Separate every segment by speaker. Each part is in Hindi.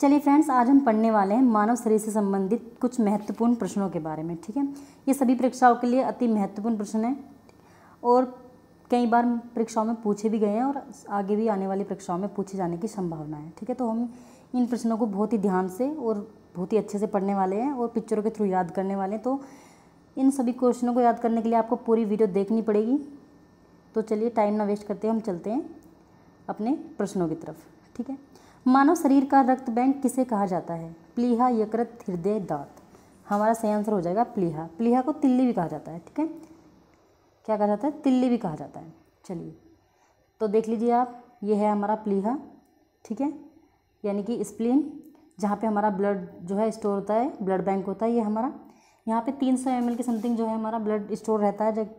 Speaker 1: चलिए फ्रेंड्स आज हम पढ़ने वाले हैं मानव शरीर से संबंधित कुछ महत्वपूर्ण प्रश्नों के बारे में, ठीक है? ये सभी परीक्षाओं के लिए अति महत्वपूर्ण प्रश्न है और कई बार परीक्षाओं में पूछे भी गए हैं और आगे भी आने वाली परीक्षाओं में पूछे जाने की संभावना है, ठीक है? तो हम इन प्रश्नों को बहुत ही ध्यान से और बहुत ही अच्छे से पढ़ने वाले हैं और पिक्चरों के थ्रू याद करने वाले हैं। तो इन सभी क्वेश्चनों को याद करने के लिए आपको पूरी वीडियो देखनी पड़ेगी। तो चलिए टाइम ना वेस्ट करते हैं हम चलते हैं अपने प्रश्नों की तरफ़, ठीक है? मानव शरीर का रक्त बैंक किसे कहा जाता है? प्लीहा यकृत हृदय दांत। हमारा सही आंसर हो जाएगा प्लीहा। प्लीहा को तिल्ली भी कहा जाता है, ठीक है? क्या कहा जाता है? तिल्ली भी कहा जाता है। चलिए। तो देख लीजिए आप, ये है हमारा प्लीहा, ठीक है? यानी कि स्प्लीन जहाँ पे हमारा ब्लड जो है स्टोर होता है ब्लड बैंक होता है, ये हमारा। यहाँ पे तीन सौ एम के समथिंग जो है हमारा ब्लड स्टोर रहता है, जब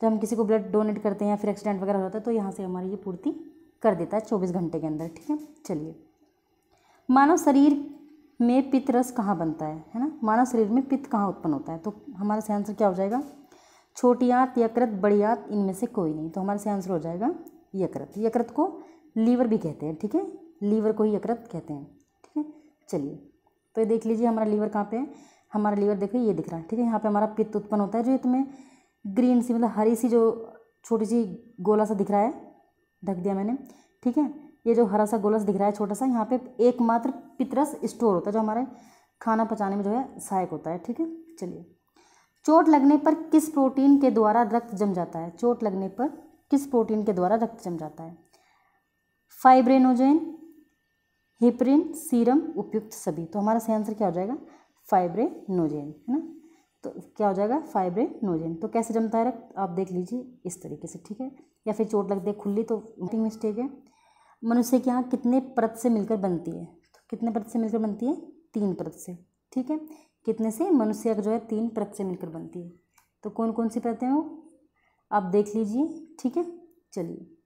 Speaker 1: जब हम किसी को ब्लड डोनेट करते हैं या फिर एक्सीडेंट वगैरह होता है तो यहाँ से हमारी ये पूर्ति कर देता है चौबीस घंटे के अंदर, ठीक है? चलिए। मानव शरीर में पित्त रस कहाँ बनता है है ना? मानव शरीर में पित्त कहाँ उत्पन्न होता है? तो हमारा सही आंसर क्या हो जाएगा? छोटी आंत, यकृत, बड़ी आंत, इनमें से कोई नहीं। तो हमारा सही आंसर हो जाएगा यकृत। यकृत को लीवर भी कहते हैं, ठीक है? लीवर को ही यकृत कहते हैं, ठीक है? चलिए। तो ये देख लीजिए हमारा लीवर कहाँ पे है? हमारा लीवर देखो, ये दिख रहा है, ठीक है? यहाँ पे हमारा पित्त उत्पन्न होता है जो ये तुम्हें ग्रीन सी मतलब हरी सी, जो छोटी सी गोला सा दिख रहा है ढक दिया मैंने, ठीक है? ये जो हरा सा गोलस दिख रहा है छोटा सा, यहाँ पे एकमात्र पितरस स्टोर होता है, जो हमारे खाना पचाने में जो है सहायक होता है, ठीक है? चलिए। चोट लगने पर किस प्रोटीन के द्वारा रक्त जम जाता है? चोट लगने पर किस प्रोटीन के द्वारा रक्त जम जाता है? फाइब्रेनोजेन, हिप्रिन, सीरम उपयुक्त सभी। तो हमारा सही आंसर क्या हो जाएगा? फाइब्रेनोजेन, है ना? तो क्या हो जाएगा? फाइब्रेनोजेन। तो कैसे जमता है रक्त? आप देख लीजिए इस तरीके से, ठीक है? या फिर चोट लगती है खुली तो मिस्टेक है। मनुष्य की आँख कितने परत से मिलकर बनती है? तो कितने परत से मिलकर बनती है? तीन परत से, ठीक है? कितने से? मनुष्य जो है तीन परत से मिलकर बनती है। तो कौन कौन सी परतें हैं वो? आप देख लीजिए, ठीक है? चलिए।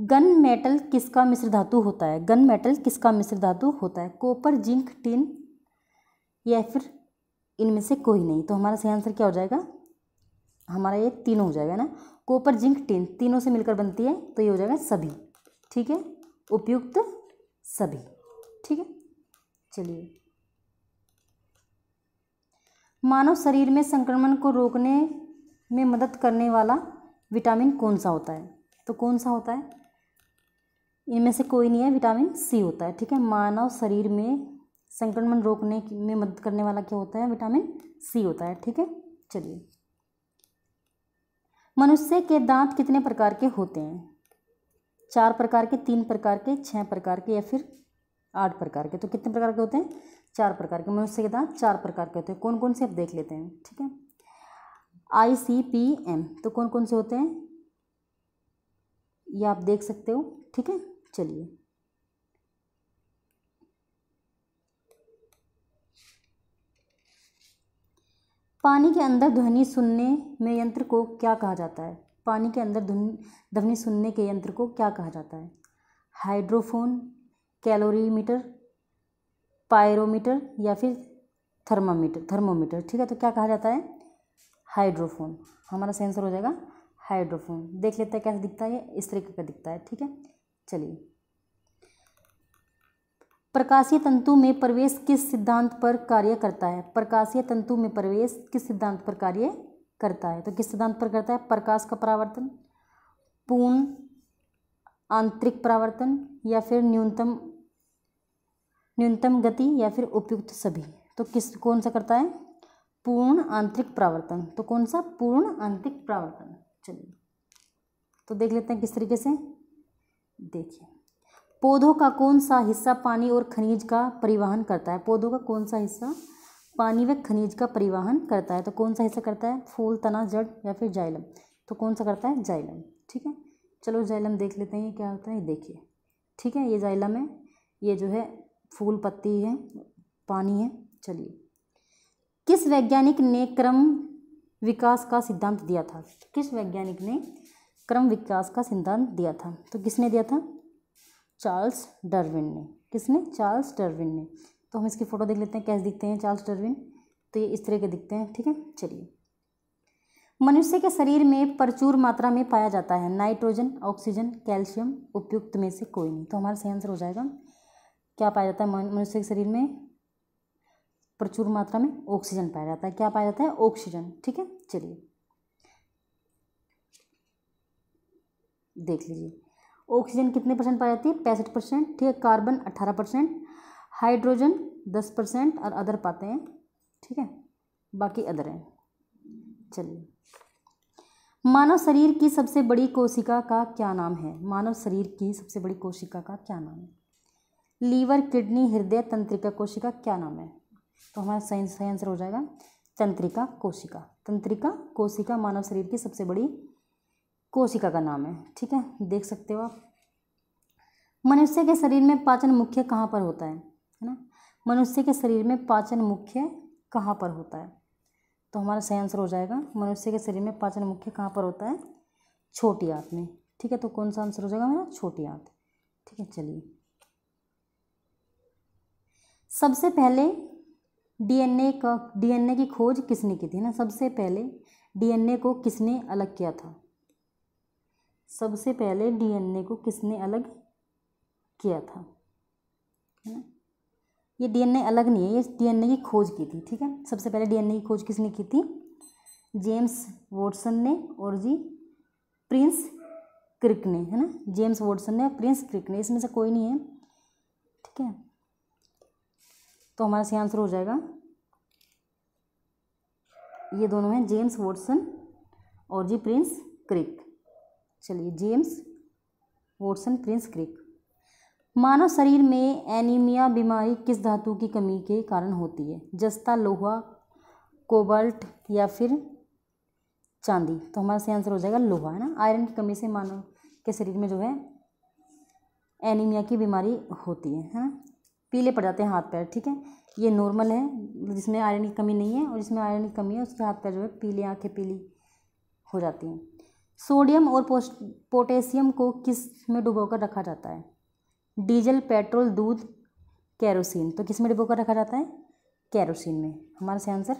Speaker 1: गन मेटल किसका मिश्र धातु होता है? गन मेटल किसका मिश्र धातु होता है? कॉपर, जिंक, टिन या फिर इनमें से कोई नहीं। तो हमारा सही आंसर क्या हो जाएगा? हमारा ये तीनों हो जाएगा ना? कॉपर, जिंक, टिन, तीनों से मिलकर बनती है तो ये हो जाएगा सभी। ठीक है? उपयुक्त सभी। ठीक है? चलिए। मानव शरीर में संक्रमण को रोकने में मदद करने वाला विटामिन कौन सा होता है? तो कौन सा होता है? इनमें से कोई नहीं है, विटामिन सी होता है। ठीक है? मानव शरीर में संक्रमण रोकने में मदद करने वाला क्या होता है? विटामिन सी होता है। ठीक है? चलिए। मनुष्य के दांत कितने प्रकार के होते हैं? चार प्रकार के, तीन प्रकार के छः प्रकार के या फिर आठ प्रकार के? तो कितने प्रकार के होते हैं? चार प्रकार के। मनुष्य के दांत चार प्रकार के होते हैं। कौन कौन से आप देख लेते हैं? ठीक है। आई सी पी एम तो कौन कौन से होते हैं? ये आप देख सकते हो? ठीक है? चलिए। पानी के अंदर ध्वनि सुनने में यंत्र को क्या कहा जाता है? पानी के अंदर ध्वनि सुनने के यंत्र को क्या कहा जाता है? हाइड्रोफोन, कैलोरीमीटर, पायरोमीटर या फिर थर्मामीटर, थर्मोमीटर, ठीक है? तो क्या कहा जाता है? हाइड्रोफोन। हमारा सेंसर हो जाएगा हाइड्रोफोन। देख लेते हैं कैसे दिखता है, इस तरीके का दिखता है, ठीक है? चलिए। प्रकाशीय तंतु में प्रवेश किस सिद्धांत पर कार्य करता है? प्रकाशीय तंतु में प्रवेश किस सिद्धांत पर कार्य करता है? तो किस सिद्धांत पर करता है? प्रकाश का परावर्तन, पूर्ण आंतरिक परावर्तन या फिर न्यूनतम न्यूनतम गति या फिर उपयुक्त सभी? तो किस, कौन सा करता है? पूर्ण आंतरिक परावर्तन। तो कौन सा? पूर्ण आंतरिक परावर्तन। चलिए तो देख लेते हैं किस तरीके से। देखिए पौधों का कौन सा हिस्सा पानी और खनिज का परिवहन करता है? पौधों का कौन सा हिस्सा पानी व खनिज का परिवहन करता है? तो कौन सा हिस्सा करता है? फूल, तना, जड़ या फिर जाइलम? तो कौन सा करता है? जाइलम। ठीक है? चलो जाइलम देख लेते हैं ये क्या होता है। देखिए। ठीक है? ये जाइलम है। ये जो है फूल पत्ती है, पानी है। चलिए। किस वैज्ञानिक ने क्रम विकास का सिद्धांत दिया था? किस वैज्ञानिक ने क्रम विकास का सिद्धांत दिया था? तो किसने दिया था? चार्ल्स डरविन ने। किसने? चार्ल्स डरविन ने। तो हम इसकी फ़ोटो देख लेते हैं, कैसे दिखते हैं चार्ल्स डरविन। तो ये इस तरह के दिखते हैं, ठीक है? चलिए। मनुष्य के शरीर में प्रचुर मात्रा में पाया जाता है। नाइट्रोजन, ऑक्सीजन, कैल्शियम उपयुक्त में से कोई नहीं। तो हमारा सही आंसर हो जाएगा, क्या पाया जाता है मनुष्य के शरीर में? प्रचुर मात्रा में ऑक्सीजन पाया जाता है। क्या पाया जाता है? ऑक्सीजन, ठीक है? चलिए। देख लीजिए। ऑक्सीजन कितने परसेंट पाई जाती है? पैंसठ परसेंट, ठीक है? कार्बन अट्ठारह परसेंट, हाइड्रोजन दस परसेंट और अदर पाते हैं, ठीक है? बाकी अदर हैं। चलिए। मानव शरीर की सबसे बड़ी कोशिका का क्या नाम है? मानव शरीर की सबसे बड़ी कोशिका का क्या नाम है? लीवर, किडनी, हृदय, तंत्रिका कोशिका क्या नाम है? तो हमारा सही सही आंसर हो जाएगा। तंत्रिका कोशिका। तंत्रिका कोशिका मानव शरीर की सबसे बड़ी कोशिका का नाम है, ठीक है? देख सकते हो आप। मनुष्य के शरीर में पाचन मुख्य कहाँ पर होता है है ना? मनुष्य के शरीर में पाचन मुख्य कहाँ पर होता है? तो हमारा सही आंसर हो जाएगा। मनुष्य के शरीर में पाचन मुख्य कहाँ पर होता है? छोटी आंत में, ठीक है? तो कौन सा आंसर हो जाएगा मेरा? छोटी आंत, ठीक है? चलिए। सबसे पहले डीएनए का, डीएनए की खोज किसने की थी ना? सबसे पहले डीएनए को किसने अलग किया था? सबसे पहले डीएनए को किसने अलग किया था? है ना? ये डीएनए अलग नहीं है, ये डीएनए की खोज की थी, ठीक है? सबसे पहले डीएनए की खोज किसने की थी? जेम्स वॉटसन ने और जी प्रिंस क्रिक ने, है ना? जेम्स वॉटसन ने और प्रिंस क्रिक ने, इसमें से कोई नहीं है, ठीक है? तो हमारा सही आंसर हो जाएगा, ये दोनों हैं जेम्स वॉटसन और जी प्रिंस क्रिक। चलिए, जेम्स वोटसन, प्रिंस क्रिक। मानव शरीर में एनीमिया बीमारी किस धातु की कमी के कारण होती है? जस्ता, लोहा, कोबाल्ट या फिर चांदी? तो हमारा सही आंसर हो जाएगा लोहा, है ना? आयरन की कमी से मानव के शरीर में जो है एनीमिया की बीमारी होती है है ना? पीले पड़ जाते हैं हाथ पैर, ठीक है? ये नॉर्मल है, जिसमें आयरन की कमी नहीं है और जिसमें आयरन की कमी है, उसके हाथ पैर जो है पीली, आँखें पीली हो जाती हैं। सोडियम और पोटेशियम को किसमें डुबो कर रखा जाता है? डीजल, पेट्रोल, दूध, कैरोसिन। तो किसमें डुबो कर रखा जाता है? कैरोसिन में। हमारा से आंसर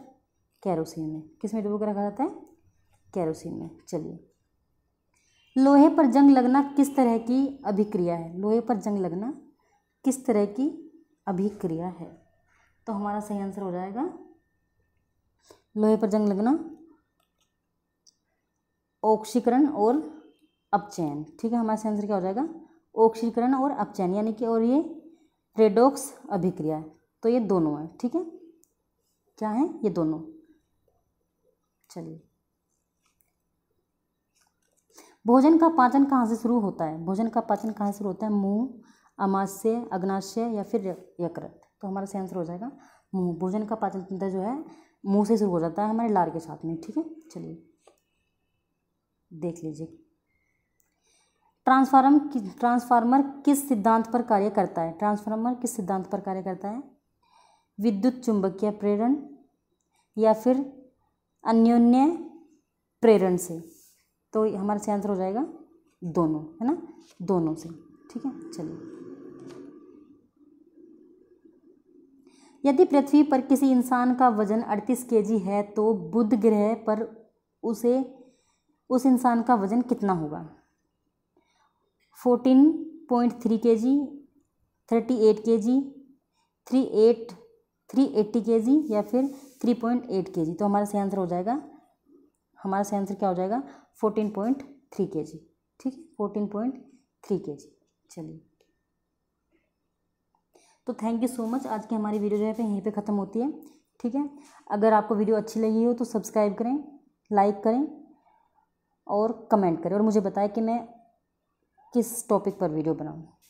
Speaker 1: कैरोसिन में। किसमें डुबो कर रखा जाता है? कैरोसिन में। चलिए। लोहे पर जंग लगना किस तरह की अभिक्रिया है? लोहे पर जंग लगना किस तरह की अभिक्रिया है? तो हमारा सही आंसर हो जाएगा। लोहे पर जंग लगना ऑक्सीकरण और अपचयन। ठीक है, हमारा आंसर क्या हो जाएगा? ऑक्सीकरण और अपचयन, यानी कि और ये रेडोक्स अभिक्रिया है। तो ये दोनों है, ठीक है? क्या है? ये दोनों। चलिए। भोजन का पाचन कहाँ से शुरू होता है? भोजन का पाचन कहाँ से शुरू होता है? मुँह, अमाशय, अग्नाशय या फिर यकृत। तो हमारा सही आंसर हो जाएगा मुँह। भोजन का पाचन तंत्र जो है, मुँह से शुरू हो जाता है हमारे लार के साथ में, ठीक है? चलिए। देख लीजिए। ट्रांसफार्म ट्रांसफार्मर किस सिद्धांत पर कार्य करता है? ट्रांसफार्मर किस सिद्धांत पर कार्य करता है? विद्युत चुंबकीय प्रेरण या फिर अन्योन्य प्रेरण से। तो हमारा से आंसर हो जाएगा दोनों, है ना? दोनों से, ठीक है? चलिए। यदि पृथ्वी पर किसी इंसान का वज़न अड़तीस केजी है तो बुध ग्रह पर उसे उस इंसान का वज़न कितना होगा? फोर्टीन पॉइंट थ्री के जी थर्टी एट के G three eight three eighty के जी या फिर थ्री पॉइंट एट के जी तो हमारा सही आंसर हो जाएगा। हमारा सही आंसर क्या हो जाएगा? फोर्टीन पॉइंट थ्री के जी ठीक है? फोर्टीन पॉइंट थ्री के जी चलिए। तो थैंक यू सो मच आज की हमारी वीडियो जो है यहीं पे ख़त्म होती है, ठीक है? अगर आपको वीडियो अच्छी लगी हो तो सब्सक्राइब करें लाइक करें और कमेंट करें और मुझे बताएँ कि मैं किस टॉपिक पर वीडियो बनाऊँ।